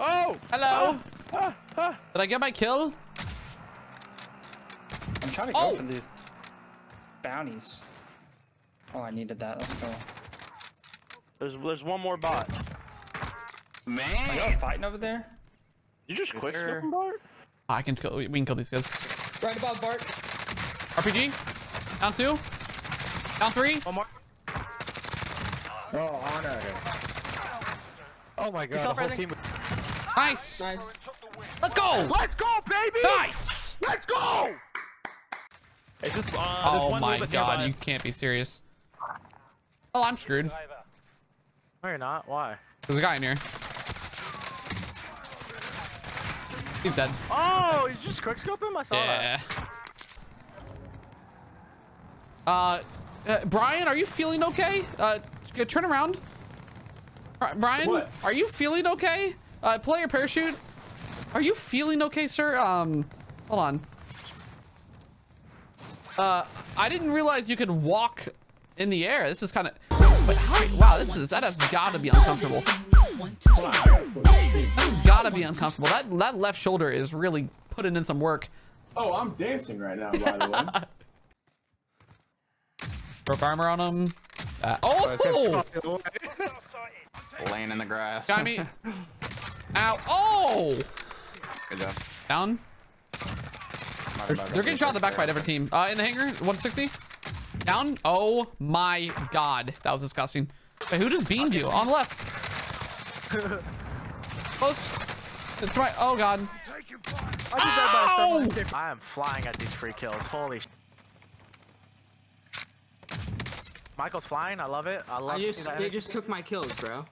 Oh! Hello. Ah, ah. Did I get my kill? I'm trying to go Oh. for these bounties. Oh, I needed that. Let's go. There's there's one more bot. Man! Are Man. y'all fighting over there? You just quick there- scoping Bart? I can kill. We can kill these guys. Right above Bart. RPG. Down two. Down three. One more. Oh, honor. Oh my god. The whole everything? team. Nice. Nice. Let's go. Let's go, baby! Nice. Let's go! It's just, uh, there's Oh one my god, you can't be serious. Oh, I'm screwed. No, you're not. Why? There's a guy in here. He's dead. Oh, he's just quick scoping. I saw that. Yeah. Uh, uh, Bryan, are you feeling okay? Uh, turn around. Bryan, What? are you feeling okay? Uh, play your parachute. Are you feeling okay, sir? Um, hold on. Uh, I didn't realize you could walk in the air. This is kind of. But how, wow, this is that has got to be uncomfortable. That's got to be uncomfortable. That that left shoulder is really putting in some work. Oh, I'm dancing right now, by the way. Broke armor on him. Uh, oh! Laying in the grass. Got me. Ow. Oh! Good job. Down. They're, they're getting shot in the back by a different team. Uh, in the hangar, 160. Down. Oh my god. That was disgusting. Wait, who just beamed you? On the left. Close. It's right. Oh god. Ow! I am flying at these free kills. Holy sh Michael's flying. I love it. I love I just, that. they just took my kills, bro.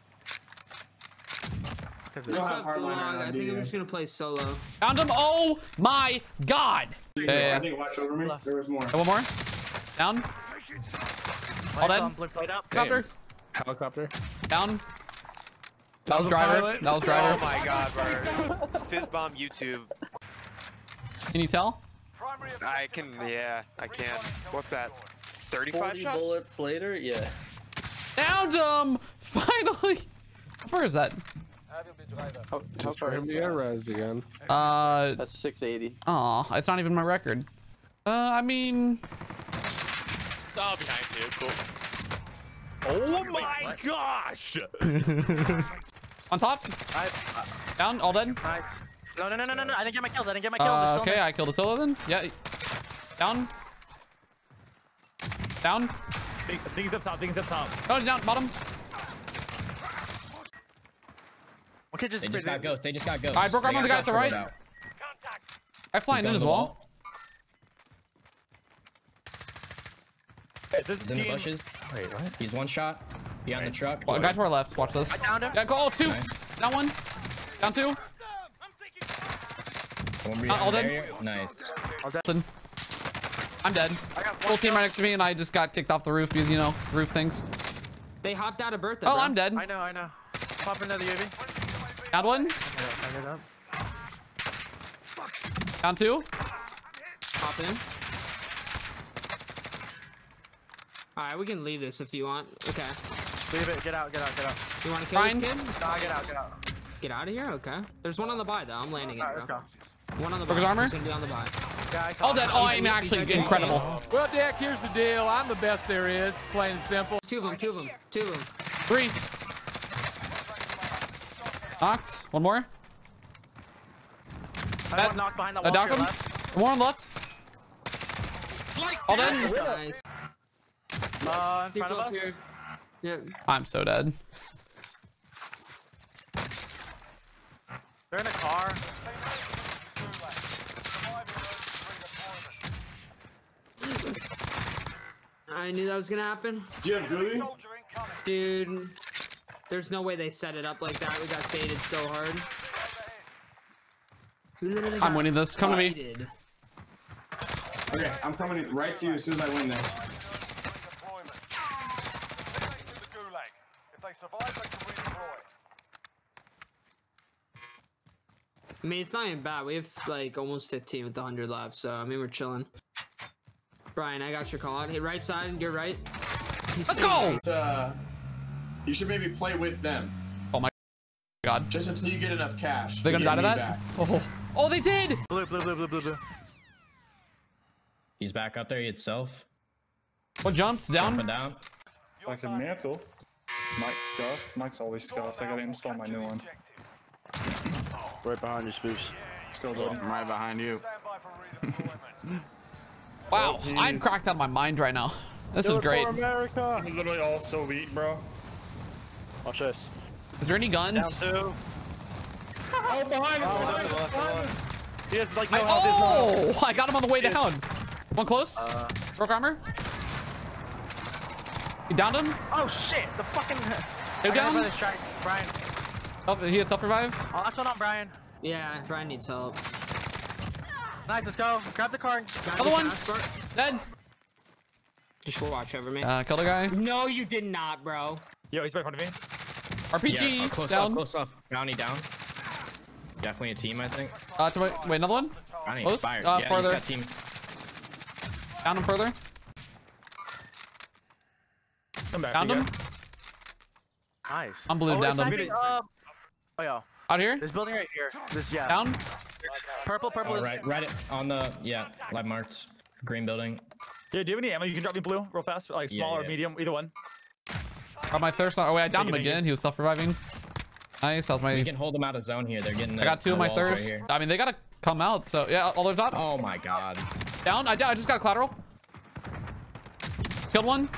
Because You don't have up, on, I do think I'm just gonna play solo. Found him. Oh my god. I Yeah. think watch over me. There was more. One more. Down. All dead. Blue played up. Helicopter. Helicopter. Down. That was driver. That was driver. Oh my god, bro. Fizz bomb YouTube. Can you tell? I can, yeah, I can. What's that? 35 40 shots? bullets later, yeah. Found him. Finally. How far is that? How, how far him to get res again? Uh, That's 680. oh, it's not even my record. Uh, I mean, Oh, behind you. Cool. Oh my gosh! on top. I, Down. All dead. nice. No, no, no, no, no, no. I didn't get my kills. I didn't get my kills. Uh, okay, I killed a solo then. Yeah. Down. Down. Things up top. Things up top. Oh, he's down. Bottom. Okay, just. They just got ghosts. They just got ghosts. I broke arm They on the guy at the right. out. I flying He's in on as well. wall. Hey, this He's in the bushes. Wait, what? He's one shot. Behind the truck. Well, guy to our left. Watch this. I downed him. Yeah, go. Oh, two. Nice. Down one. Down two. One Uh, all dead. area. Nice. Listen. I'm dead. I got Full one team right next to me, and I just got kicked off the roof because you know roof things. They hopped out of Bertha. Oh, bro. I'm dead. I know, I know. Pop another UAV. Down one. I get up. Down two. Hop in. All right, we can leave this if you want. Okay. Leave it. Get out. Get out. Get out. You want to kill Fine. this kid? Nah, get out. Get out. Get out of here. Okay. There's one on the buy though. I'm landing it. Alright, let's go. One on the Broke buy. armor? He's gonna be on the buy. Guys, All dead. Oh, I'm actually incredible. Well, Dick, here's the deal. I'm the best there is. Plain and simple. Two of them. Two of them. Two of them. Three. Knocked. One more. I got knocked behind that Uh, wall. dock to him. left. One on the left. All dead. Nice. Uh, in front People of up us. here. Yeah. I'm so dead. They're in a car. I knew that was gonna happen. Do you have Dude, there's no way they set it up like that. We got baited so hard. I'm winning this. Come to me. Okay, I'm coming right to you as soon as I win this. I mean, it's not even bad. We have like almost 15 with the 100 left, so I mean, we're chilling. Bryan, I got your call out. Hey, right side, you're right. He's Let's saying go. Right. It's, you should maybe play with them. Oh my God. Just until you get enough cash. They're gonna die get to that? back. Oh, oh, they did. Blue, blue, blue, blue, blue, blue. He's back up there. He had self. What jumps Down? Jumping down? down. Fucking mantle. Mike's scuff. Mike's always scuff. I gotta install my new one. Right behind you, Spoofs. Still loading. I'm right behind you. Wow, I'm cracked out of my mind right now. This is great. America. I'm literally all so weak, bro. Watch this. Is there any Down guns? two. Oh, behind us! Oh, behind us, behind us. He has like I, no health. he health. oh, I got him on the way down. One close. Uh, Broke armor. You downed him. oh shit! The fucking. Go I got down. Bryan. Oh, he had self revive. Oh, that's one on Bryan. Yeah, Bryan needs help. Nice, let's go. Grab the car. Got Other one. passport. Dead. Just watch over me. Uh, killed a guy. no, you did not, bro. Yo, he's right in front of me. RPG Yeah, uh, close down. up, close up. Bounty down. Definitely a team, I think. Uh, to wait, wait, another one. Bounty Close? expired. Uh, yeah, farther. he's got team. Down him further. Come back. Downed we him. go. Nice. I'm blue, oh, downed it's him. uh, oh yeah. Out here. This building right here. This yeah. Down. Purple, purple. Oh, right, right on the yeah, live marked green building. Yeah, do you have any ammo? You can drop me blue real fast, like Yeah, small or yeah. medium, either one. Got my thirst. Oh wait, I downed him Thank you, again. He was self reviving. Nice. That was my. We can hold them out of zone here. They're getting. I got two of my thirst. Right. I mean, they gotta come out. So yeah, all the way top. Oh my god. Down. I, down. I just got a collateral. Killed one.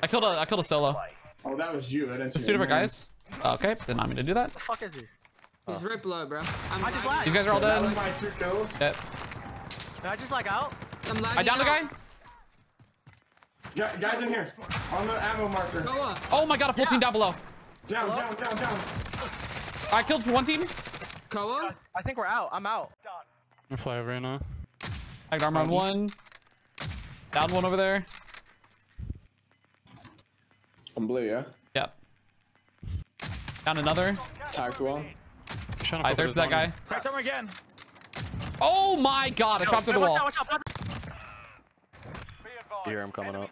I killed a I killed a solo. Oh, that was you. I didn't see There's two different name. guys. Oh, okay, didn't want me to do that. What the fuck is he? He's oh. right below, bro. I'm I just lagging. lagged. These guys are all That was dead. my two kills. Yeah. Did I just like out? I'm lagging I downed a guy. Out. Yeah, guys in here. On the ammo marker. Oh my god, a full team down below. Down, down, down, down. I killed one team. Koa? I think we're out. I'm out. I fly over right now. I got armor on one. Down one over there. I'm blue, yeah. Yep. Down another. Tagged one. I cover thirsted that guy. one. Cracked armor again. Oh my god, I shot through the Watch wall. out, watch out, watch Here, I'm coming up.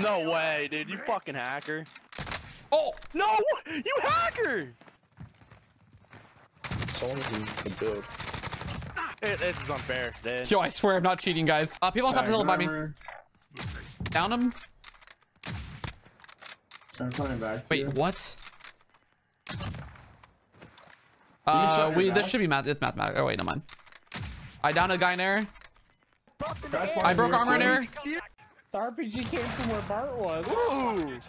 No way, dude. You fucking hacker. Oh, No! You hacker! Someone build. It, this is unfair, dude. yo, I swear I'm not cheating, guys. Uh, people on top of the hill by me. Down him. I'm coming back to Wait, you. what? can Uh, we this should be math. It's mathematical. Oh wait, never mind. I downed a guy in there. Guys I broke flying armor in here, there. The RPG came from where Bart was. Ooh.